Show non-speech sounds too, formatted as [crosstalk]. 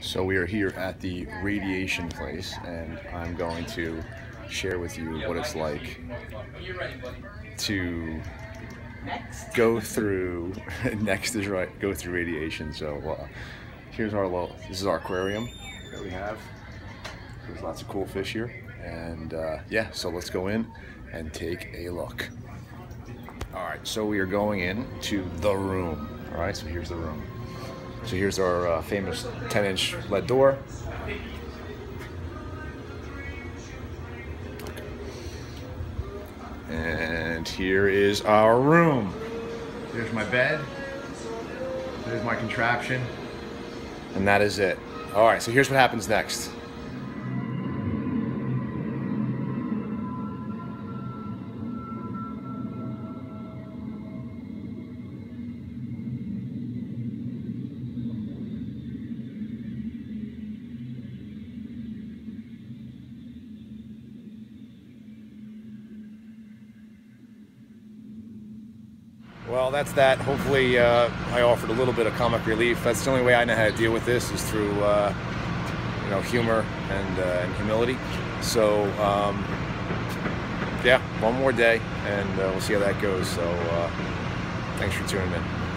So we are here at the radiation place, and I'm going to share with you what it's like to go through. [laughs] next is right. Go through radiation. So uh, here's our little. This is our aquarium that we have. There's lots of cool fish here, and uh, yeah. So let's go in and take a look. All right. So we are going in to the room. All right. So here's the room. So here's our uh, famous 10 inch lead door. And here is our room. There's my bed. There's my contraption. And that is it. All right, so here's what happens next. Well, that's that. Hopefully, uh, I offered a little bit of comic relief. That's the only way I know how to deal with this is through, uh, you know, humor and, uh, and humility. So, um, yeah, one more day, and uh, we'll see how that goes. So, uh, thanks for tuning in.